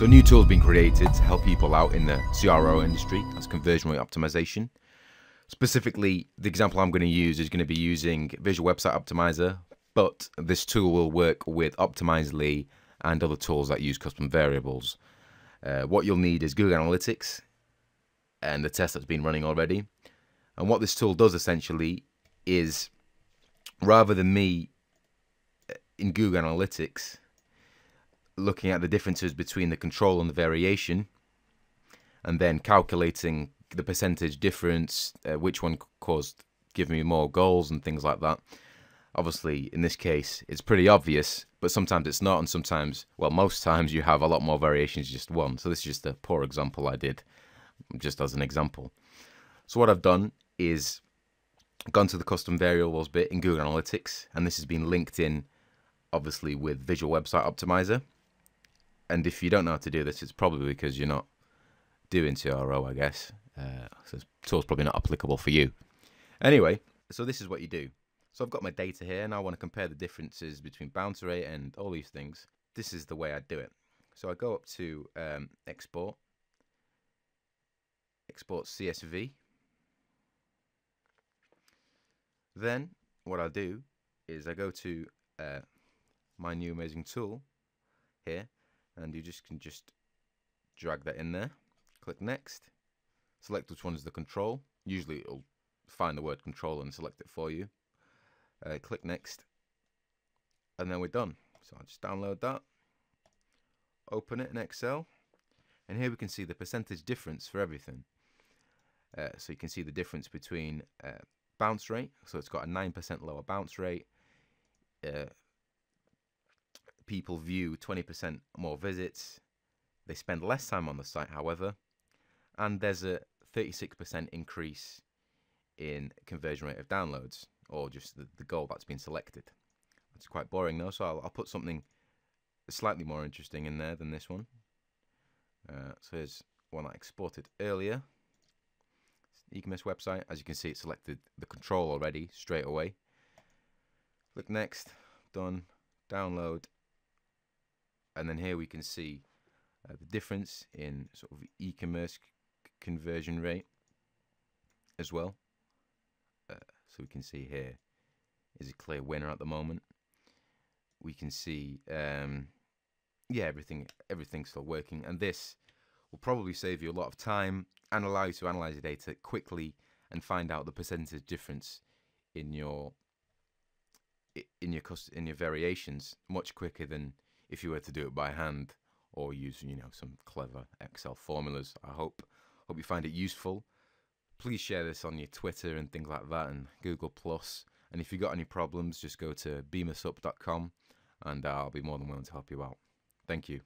So a new tool has been created to help people out in the CRO industry, that's conversion rate optimization. Specifically, the example I'm going to use is going to be using Visual Website Optimizer, but this tool will work with Optimizely and other tools that use custom variables. Uh, what you'll need is Google Analytics and the test that's been running already. And what this tool does essentially is rather than me uh, in Google Analytics looking at the differences between the control and the variation, and then calculating the percentage difference, uh, which one caused give me more goals and things like that. Obviously, in this case, it's pretty obvious, but sometimes it's not, and sometimes, well, most times you have a lot more variations, just one. So this is just a poor example I did, just as an example. So what I've done is gone to the custom variables bit in Google Analytics, and this has been linked in, obviously, with Visual Website Optimizer and if you don't know how to do this, it's probably because you're not doing CRO, I guess. Uh, so the tool's probably not applicable for you. Anyway, so this is what you do. So I've got my data here, and I want to compare the differences between bounce rate and all these things. This is the way I do it. So I go up to um, export, export CSV. Then what I do is I go to uh, my new amazing tool here and you just can just drag that in there. Click next. Select which one is the control. Usually it'll find the word control and select it for you. Uh, click next. And then we're done. So I'll just download that. Open it in Excel. And here we can see the percentage difference for everything. Uh, so you can see the difference between uh, bounce rate. So it's got a 9% lower bounce rate. Uh, people view 20% more visits. They spend less time on the site, however, and there's a 36% increase in conversion rate of downloads, or just the, the goal that's been selected. It's quite boring though, so I'll, I'll, put something slightly more interesting in there than this one. Uh, so here's one I exported earlier. E-commerce website. As you can see, it selected the control already straight away. Click next. Done. Download and then here we can see uh, the difference in sort of e-commerce conversion rate as well. Uh, so we can see here is a clear winner at the moment. We can see, um, yeah, everything everything's still working, and this will probably save you a lot of time and allow you to analyze your data quickly and find out the percentage difference in your in your cost in your variations much quicker than if you were to do it by hand or use you know some clever Excel formulas. I hope hope you find it useful. Please share this on your Twitter and things like that and Google Plus. And if you've got any problems, just go to beamusup.com and I'll be more than willing to help you out. Thank you.